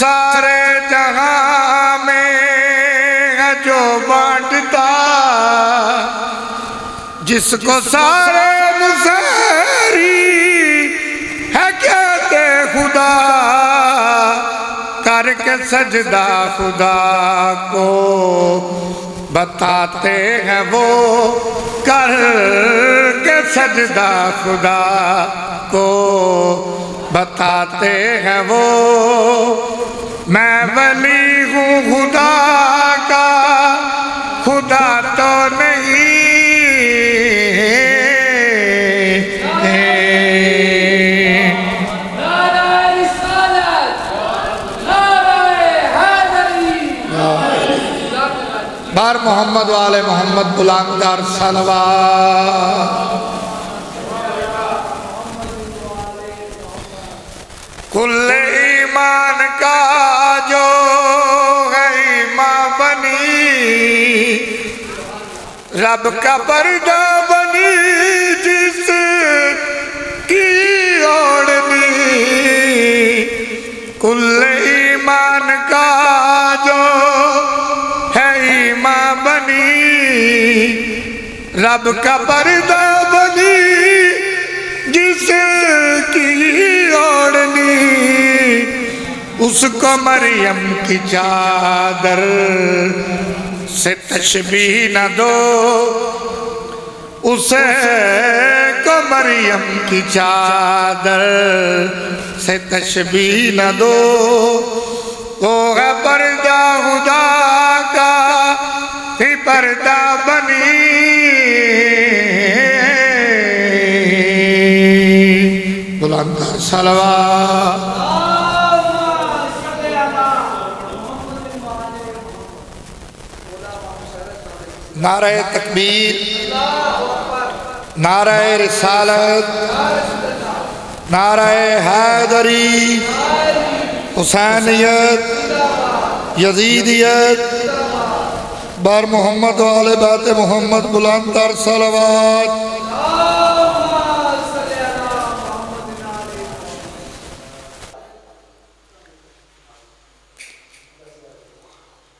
सारे जहाँ में जो बांटता जिसको सारे मुसहरी है कहते खुदा? करके सजदा खुदा को बताते हैं वो कर के सजदा खुदा को बताते हैं वो। मैं वली हूँ खुदा का। खुदा तो नहीं। बार मोहम्मद वाले मोहम्मद बुलंदर सलवा कुल ईमान का रब का पर्दा बनी जिस की ओढ़नी। कुल ईमान का जो है ईमान बनी। रब का पर्दा बनी जिसकी ओढ़नी। उसको मरियम की चादर से तशबी न दो। उसे को मरियम की चादर। से तशबी न दो है पर्दा खुदा का ही पर्दा बनी। बुलंदा सलवा। नारे तकबीर नारा रिसालत नारा हैदरी, हुसैनियत, यजीदियत, बर मोहम्मद वाले बात मोहम्मद बुलंदर सलवात।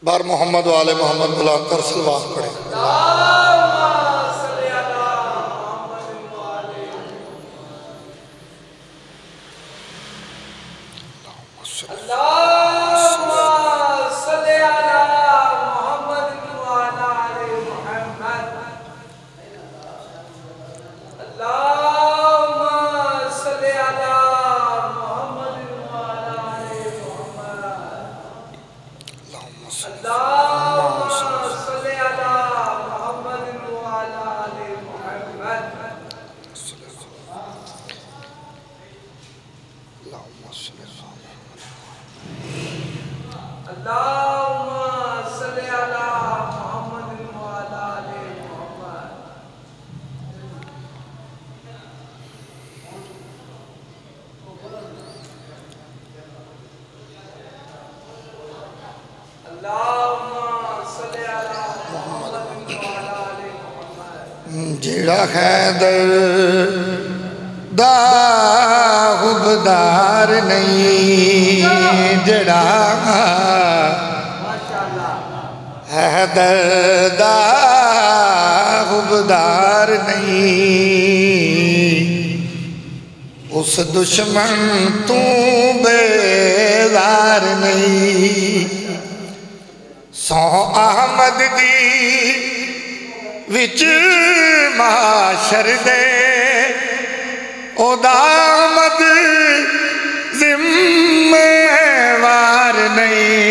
बार मोहम्मद वाले मोहम्मद बुलाकर सलवार पढ़े सल्ले अला मोहम्मद व अला आले मोहम्मद अल्लाहुम्मा सल्ले अला मोहम्मद व अला आले मोहम्मद अल्लाहुम्मा ਜਿਹੜਾ ਖੈਦਰ ਦਾ ਹੁਬਦਾਰ ਨਹੀਂ ਜਿਹੜਾ ਹੈਦਰ ਦਾ ਹੁਬਦਾਰ ਨਹੀਂ ਉਸ ਦੁਸ਼ਮਣ ਤੂੰ ਬੇਜ਼ਾਰ ਨਹੀਂ ਸੋ ਅਹਿਮਦ ਦੀ विच माशर दे ओदामद जिम्मेवार नहीं।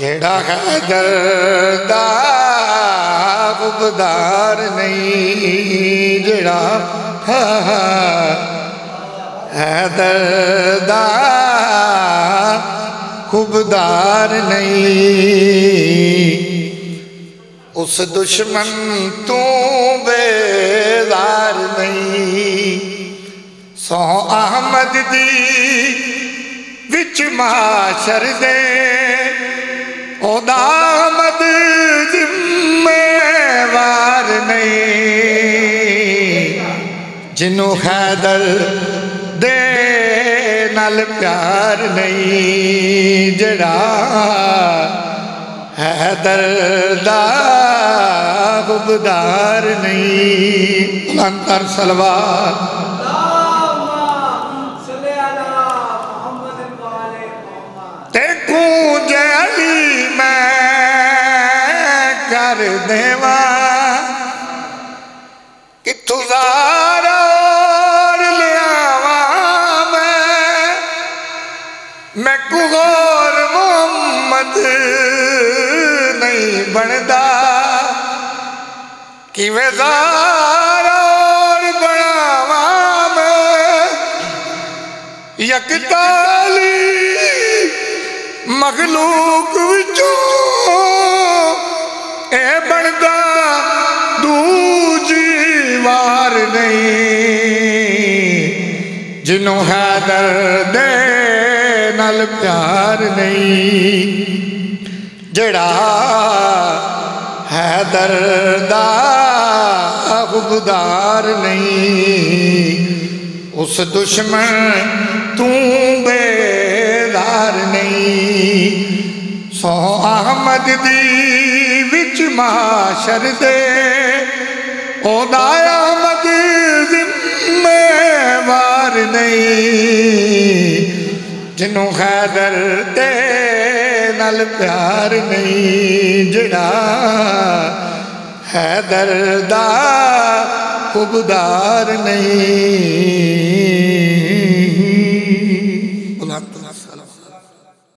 जेड़ा हैदर दा उबदार नहीं जेड़ा हा ਹੈਦਰ ਦਾ ਖੁਬਦਾਰ ਨਹੀਂ। ਉਸ ਦੁਸ਼ਮਨ ਤੂੰ ਬੇਜ਼ਾਰ ਨਹੀਂ। ਸੋ ਅਹਮਦ ਦੀ ਵਿੱਚ ਮਾਸ਼ਰ ਦੇ। ਉਹਦਾ ਆਮਦ ਜ਼ਿੰਮੇਵਾਰ ਨਹੀਂ। ਜਿਹਨੂੰ ਖੈਦਰ ਹੈਦਰ दे नाल प्यार नहीं जड़ा। है दरदा गुबदार नहीं। अंतर सलवार कर देवा। गौर मोहम्मद नहीं बनता कि वे और बनावा यकताली मखलूक विचों ए बनता दूजी वार नहीं जिनों हैदर दे ਨਾਲ ਪਿਆਰ ਨਹੀਂ। ਜਿਹੜਾ ਹੈ ਦਰਦਾ ਖੁਬਦਾਰ ਨਹੀਂ। ਉਸ ਦੁਸ਼ਮਣ ਤੂੰ ਬੇਦਾਰ ਨਹੀਂ। ਸੋ ਅਹਮਦ ਦੀ ਵਿੱਚ ਮਾਸ਼ਰ ਦੇ, ਉਹਦਾ ਅਹਮਦ ਜ਼ਿੰਮੇਵਾਰ ਨਹੀਂ। ਜਿਹਨੂੰ ਖੈਦਰ ਦੇ ਨਾਲ ਪਿਆਰ ਨਹੀਂ ਜਿਹੜਾ ਹੈਦਰ ਦਾ ਖੁਬਦਾਰ ਨਹੀਂ।